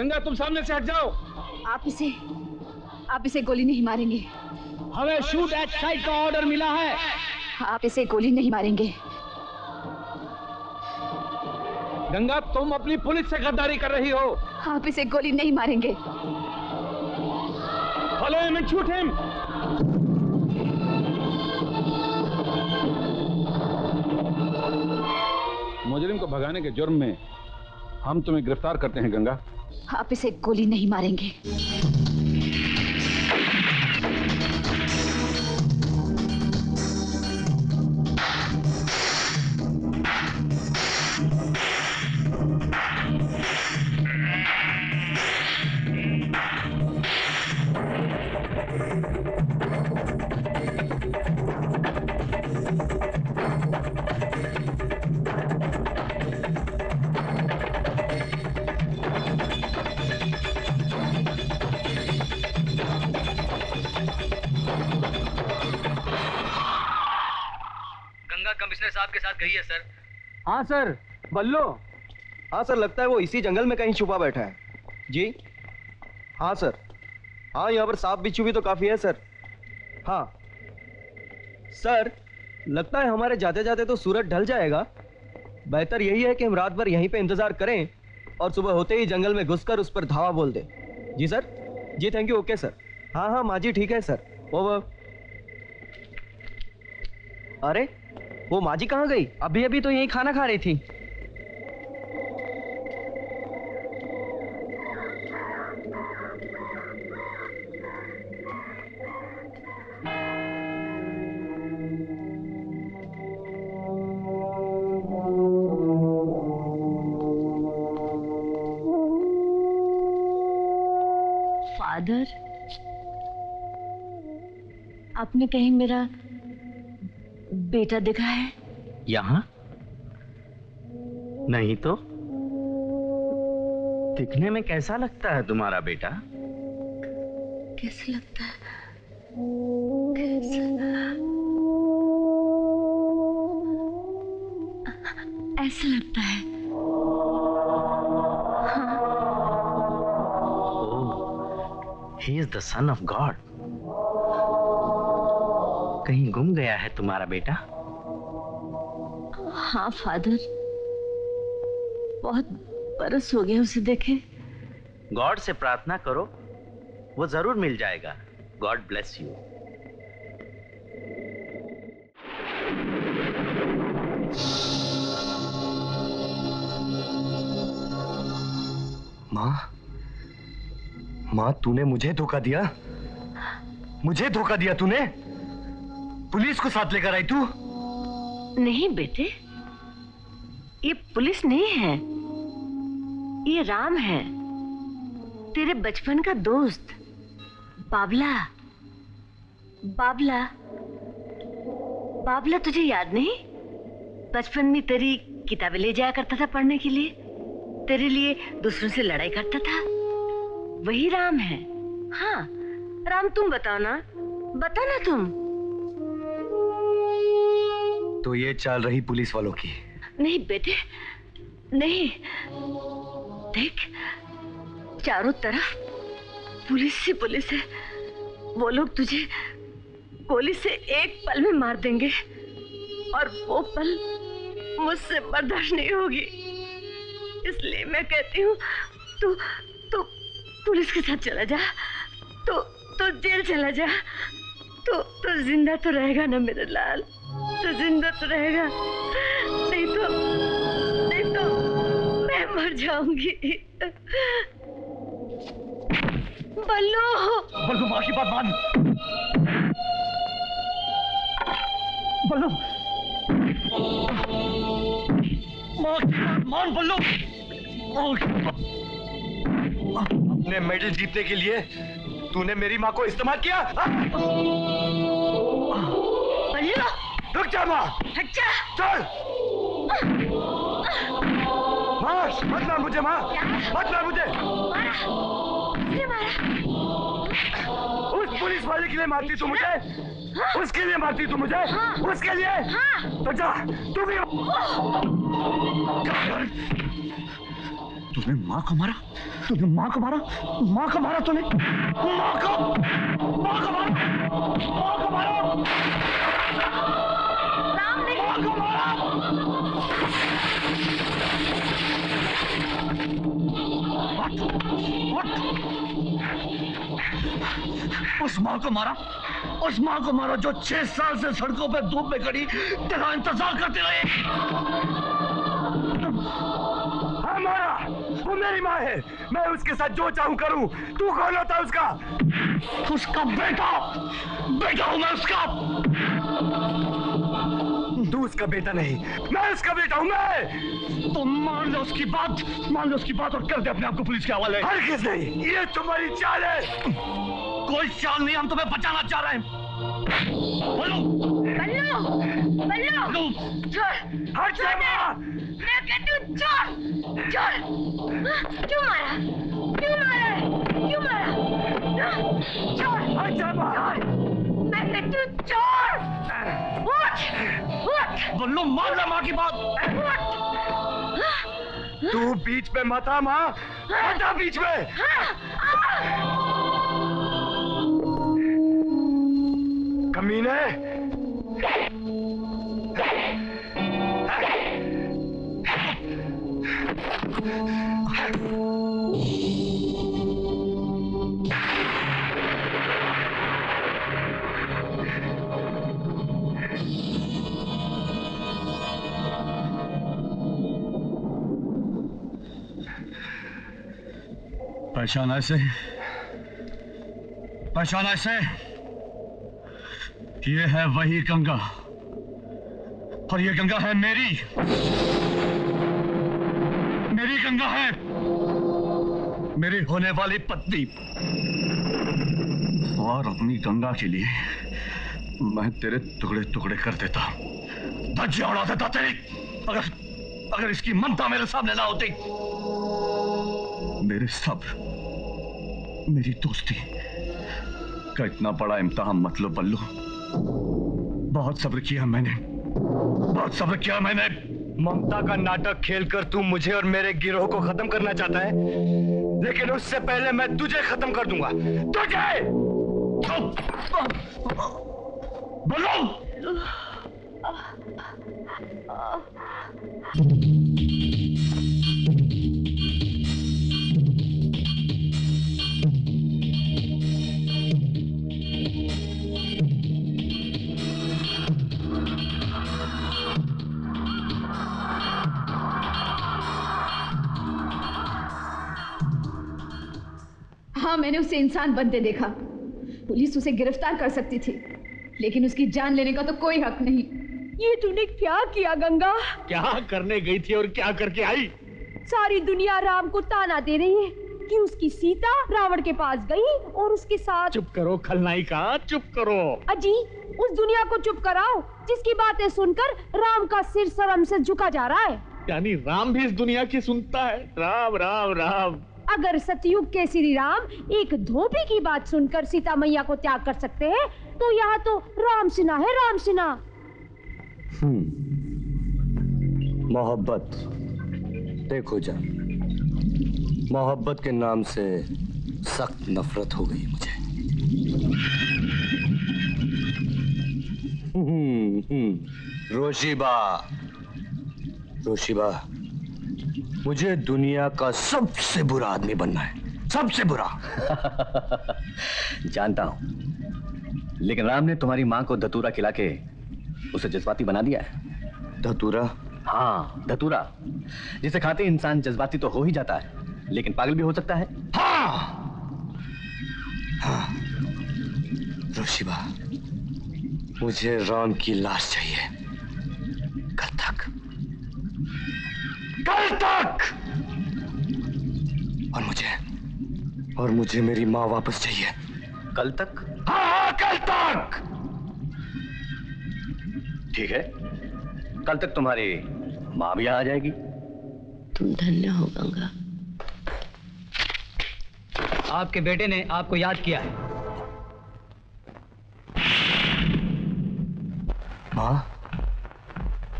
गंगा तुम सामने से हट जाओ। आप इसे आप इसे गोली नहीं मारेंगे। हमें शूट एट साइड का ऑर्डर मिला है। आप इसे गोली नहीं मारेंगे। गंगा तुम अपनी पुलिस से गद्दारी कर रही हो। आप इसे गोली नहीं मारेंगे। Follow him and shoot him. मुजरिम को भगाने के जुर्म में हम तुम्हें गिरफ़्तार करते हैं गंगा। आप इसे गोली नहीं मारेंगे। गंगा साहब के साथ गई है सर। हाँ सर। बल्लो। हाँ सर लगता है वो इसी जंगल में कहीं छुपा बैठा है। जी? हाँ सर। हाँ यहाँ पर सांप बिच्छू भी तो काफ़ी है सर। हाँ। सर लगता है हमारे जाते जाते तो सूरज ढल जाएगा। बेहतर यही है कि हम रात भर यहीं पे इंतज़ार करें और सुबह होते ही जंगल में घुसकर उस पर धावा बोल दें। जी सर? जी थैंक यू ओके सर हाँ हाँ माँ जी ठीक है सर। ओवर अरे वो माँ जी कहाँ गई? अभी अभी तो यही खाना खा रही थी। फादर आपने कहीं मेरा बेटा दिखा है? यहाँ? नहीं तो? दिखने में कैसा लगता है तुम्हारा बेटा? कैसा लगता है? कैसा ऐसा लगता है। He is the son of God कहीं गुम गया है तुम्हारा बेटा? हाँ फादर। बहुत बरस हो गया उसे देखे। गॉड से प्रार्थना करो वो ज़रूर मिल जाएगा। God bless you. माँ माँ तूने मुझे धोखा दिया? मुझे धोखा दिया तूने? पुलिस को साथ लेकर आई तू? नहीं बेटे, ये पुलिस नहीं है। ये राम है। तेरे बचपन का दोस्त, बाबला। बाबला। बाबला तुझे याद नहीं? बचपन में तेरी किताबें ले जाया करता था पढ़ने के लिए। तेरे लिए दूसरों से लड़ाई करता था। वही राम है। हाँ राम तुम बताओ ना बता ना तुम। तो ये चाल रही पुलिस वालों की। नहीं बेटे, नहीं। देख, चारों तरफ़ पुलिस ही पुलिस है। वो लोग तुझे गोली से एक पल में मार देंगे और वो पल मुझसे बर्दाश्त नहीं होगी। इसलिए मैं कहती हूँ, तू तू पुलिस के साथ चला जा। तो तो जेल चला जा। तो तो ज़िंदा तो रहेगा ना मेरे लाल। तो ज़िंदा तो रहेगा। नहीं तो नहीं तो मैं मर जाऊँगी। बल्लू! बल्लू माँ की बात मान बल्लू। माँ की बात मान बल्लू। अपने मेडल जीतने के लिए तूने मेरी माँ को इस्तेमाल किया? बल्लू! रुक जा माँ हट चल। माँ मत मार मुझे माँ मत मार मुझे। मारा। मारा? उस पुलिस वाले के लिए मारती तू मुझे। उसके लिए मारती तू मुझे। उसके लिए। तो जा। तू भी तूने माँ को मारा? तूने माँ को मारा? माँ को मारा तूने? माँ को माँ को मारा? माँ को मारा? उस माँ को मारा। उस माँ को मारा जो छह साल से सड़कों पे धूप में खड़ी तेरा इंतज़ार करते रहे हमारा वो मेरी माँ है। मैं उसके साथ जो चाहूँ करूँ तू कौन होता है उसका? उसका बेटा बेटा हूँ मैं उसका। तू उसका बेटा नहीं। मैं उसका बेटा हूँ मैं! तो मान लो उसकी बात मान लो उसकी बात और कर दे अपने आप को पुलिस के हवाले। हर किस नहीं ये तुम्हारी चाल है। कोई चाल नहीं हम तुम्हें बचाना चाह रहे हैं। बोलो। बल्लू बल्लू बोलो छोड़ हट जा मैं कहती हूँ छोड़ छोड़ क्यों मारा? क्यों मारा? क्यों मारा? छोड़ हट जा माँ मैं कहती हूँ छोड़ उठ। बोलो मान लो माँ की बात। तू बीच में मता माँ। माता बीच में। कमीने। पहचाना इसे पहचाना इसे ये है वही गंगा और ये गंगा है मेरी मेरी गंगा है मेरी होने वाली पत्नी और अपनी गंगा के लिए मैं तेरे टुकड़े टुकड़े कर देता धज्जियाँ उड़ा देता तेरी अगर अगर इसकी ममता मेरे सामने ना होती मेरे सब्र मेरी दोस्ती का इतना बड़ा इम्तहान मतलब बल्लू। बहुत सब्र किया मैंने। बहुत सब्र किया मैंने। ममता का नाटक खेलकर तू मुझे और मेरे गिरोह को खत्म करना चाहता है, लेकिन उससे पहले मैं तुझे खत्म कर दूँगा। तुझे! बल्लू। हाँ मैंने उसे इंसान बनते देखा। पुलिस उसे गिरफ़्तार कर सकती थी लेकिन उसकी जान लेने का तो कोई हक नहीं। ये तूने क्या किया गंगा? क्या करने गई थी और क्या करके आई? सारी दुनिया राम को ताना दे रही है कि उसकी सीता रावण के पास गई और उसके साथ चुप करो खलनाई का चुप करो। अजी उस दुनिया को चुप कराओ जिसकी बातें सुनकर राम का सिर शर्म से झुका जा रहा है। यानी राम भी इस दुनिया की सुनता है। राम राम राम। अगर सतयुग के श्री राम एक धोबी की बात सुनकर सीता मैया को त्याग कर सकते हैं तो यहाँ तो राम सिन्हा है राम सिन्हा। मोहब्बत। देखो जा। मोहब्बत के नाम से सख्त नफरत हो गई मुझे। हम्म, हम्म, रोशीबा। रोशीबा। मुझे दुनिया का सबसे बुरा आदमी बनना है। सबसे बुरा। जानता हूँ। लेकिन राम ने तुम्हारी माँ को धतूरा खिला के उसे जज्बाती बना दिया है। धतूरा? हाँ धतूरा। जिसे खाते इंसान जज्बाती तो हो ही जाता है लेकिन पागल भी हो सकता है। हाँ। हाँ। रोशिबा मुझे राम की लाश चाहिए। कल तक कल तक! और मुझे? और मुझे मेरी माँ वापस चाहिए। कल तक? हाँ हाँ कल तक! ठीक है। कल तक तुम्हारी माँ भी आ जाएगी। तुम धन्य हो गंगा। आपके बेटे ने आपको याद किया है। माँ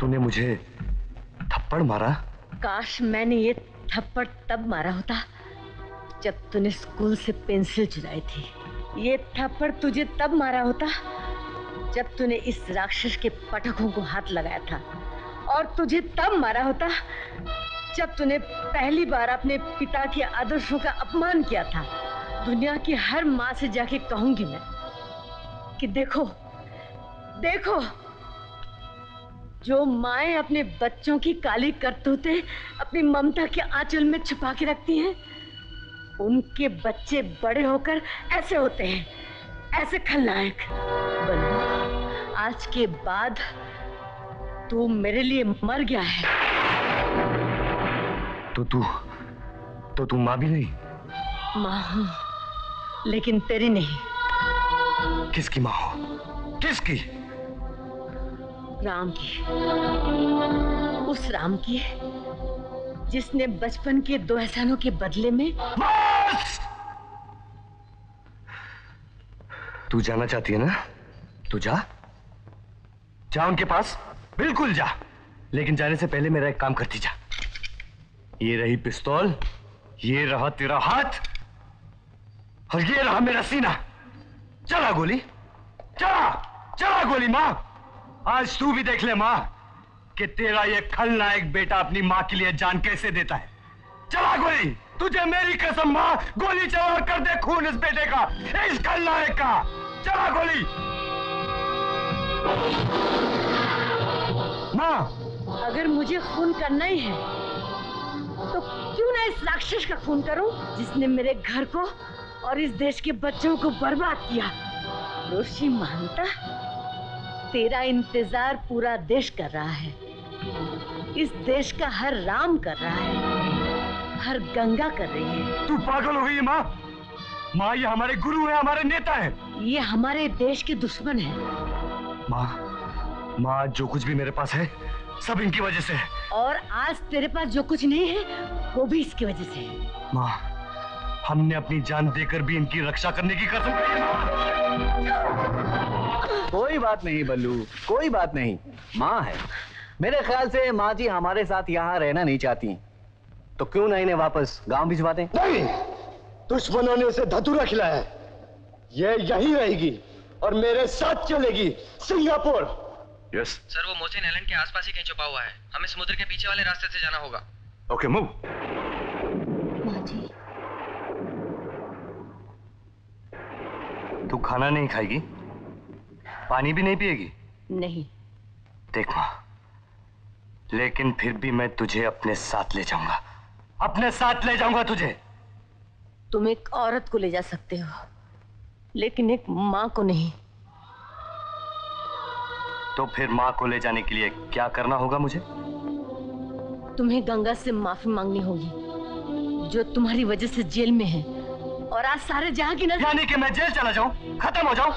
तूने मुझे थप्पड़ मारा? काश मैंने ये थप्पड़ तब मारा होता, जब तूने स्कूल से पेंसिल चुराई थी। ये थप्पड़ तुझे तब मारा होता, जब तूने इस राक्षस के पटकों को हाथ लगाया था। और तुझे तब मारा होता, जब तूने पहली बार अपने पिता के आदर्शों का अपमान किया था। दुनिया की हर माँ से जाके कहूँगी मैं कि देखो देखो जो माएँ अपने बच्चों की काली करतूतें अपनी ममता के आंचल में छुपा के रखती हैं उनके बच्चे बड़े होकर ऐसे होते हैं ऐसे खलनायक। बल्लू आज के बाद तू मेरे लिए मर गया है। तो तू तो तू माँ भी नहीं? माँ हूँ लेकिन तेरी नहीं। किसकी माँ हो? किसकी? राम की। उस राम की जिसने बचपन के दो एहसानों के बदले में तू जाना चाहती है ना? तू जा। जा उनके पास। बिल्कुल जा। लेकिन जाने से पहले मेरा एक काम करती जा। ये रही पिस्तौल, ये रहा तेरा हाथ, और ये रहा मेरा सीना। चला गोली। चला! चला गोली, माँ! आज तू भी देख ले माँ कि तेरा ये खलनायक बेटा अपनी माँ के लिए जान कैसे देता है। चला गोली! तुझे मेरी कसम माँ, गोली चला कर दे खून इस बेटे का, इस खलनायक का। चला गोली! माँ! अगर मुझे खून करना ही है तो क्यों ना इस राक्षस का खून करूँ, जिसने मेरे घर को और इस देश के बच्चों को बर्बाद किया? रोशी मानता तेरा इंतज़ार पूरा देश कर रहा है। इस देश का हर राम कर रहा है। हर गंगा कर रही है। तू पागल हो गई है माँ। माँ ये हमारे गुरु है हमारे नेता है। ये हमारे देश के दुश्मन है। माँ माँ जो कुछ भी मेरे पास है सब इनकी वजह से है। और आज तेरे पास जो कुछ नहीं है वो भी इसकी वजह से है। माँ हमने अपनी जान देकर भी इनकी रक्षा करने की कसम खाई है, माँ। कोई बात नहीं बल्लू। कोई बात नहीं। माँ है। मेरे ख्याल से माँ जी हमारे साथ यहाँ रहना नहीं चाहती। तो क्यों ना इन्हें वापस गाँव भिजवा दें? नहीं! दुश्मनों ने उसे धतूरा खिलाया है। ये यहीं रहेगी और मेरे साथ चलेगी। सिंगापुर! यस। सर वो मोहसिन आइलैंड के आसपास ही कहीं छुपा हुआ है। हमें समुद्र के पीछे वाले रास्ते से जाना होगा। Okay move. तू खाना नहीं खाएगी? पानी भी नहीं पिएगी? नहीं। देख माँ लेकिन फिर भी मैं तुझे अपने साथ ले जाऊँगा। अपने साथ ले जाऊँगा तुझे। तुम एक औरत को ले जा सकते हो लेकिन एक माँ को नहीं। तो फिर माँ को ले जाने के लिए क्या करना होगा मुझे? तुम्हें गंगा से माफ़ी मांगनी होगी जो तुम्हारी वजह से जेल में है। और आज सारे जहाँ की नज़र यानी कि मैं जेल चला जाऊँ खत्म हो जाऊँ।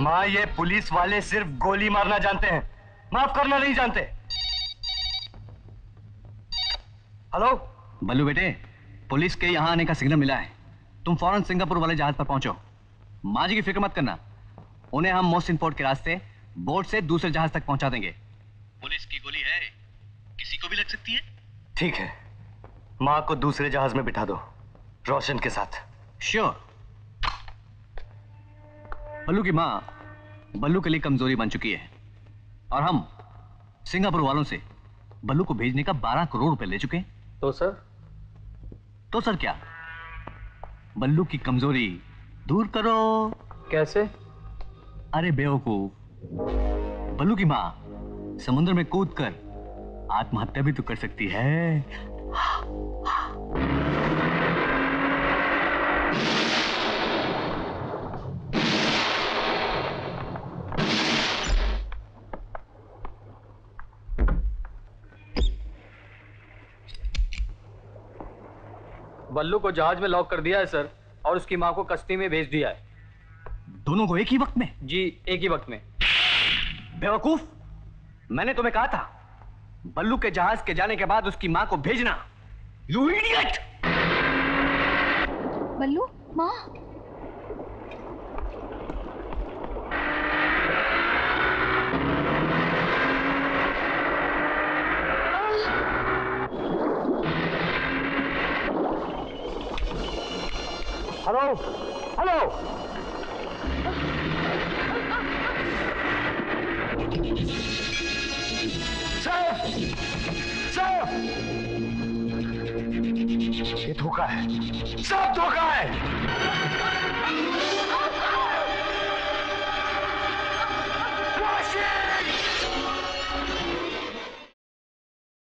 माँ ये पुलिस वाले सिर्फ़ गोली मारना जानते हैं। माफ़ करना नहीं जानते। हेलो? बल्लू बेटे पुलिस के यहाँ आने का सिग्नल मिला है। तुम फ़ौरन सिंगापुर वाले जहाज़ पर पहुंचो। माँ जी की फ़िक्र मत करना। उन्हें हम मोस्टिन पोर्ट के रास्ते बोट से दूसरे जहाज़ तक पहुँचा देंगे। पुलिस की गोली है। किसी को भी लग सकती है? ठीक है। माँ को दूसरे जहाज़ में बिठा दो रोशन के साथ। श्योर बल्लू की माँ बल्लू के लिए कमज़ोरी बन चुकी है। और हम सिंगापुर वालों से बल्लू को भेजने का 12 करोड़ रुपए ले चुके हैं। तो सर? तो सर क्या? बल्लू की कमज़ोरी दूर करो। कैसे? अरे बेवकूफ़। बल्लू की माँ समुद्र में कूद कर आत्महत्या भी तो कर सकती है। बल्लू को जहाज़ में लॉक कर दिया है सर और उसकी माँ को कश्ती में भेज दिया है। दोनों को एक ही वक्त में? जी एक ही वक्त में। बेवकूफ़? मैंने तुम्हें कहा था बल्लू के जहाज़ के जाने के बाद उसकी माँ को भेजना। यू इडियट बल्लू माँ? Hello Hello? सर सर ये धोखा है। सब धोखा है।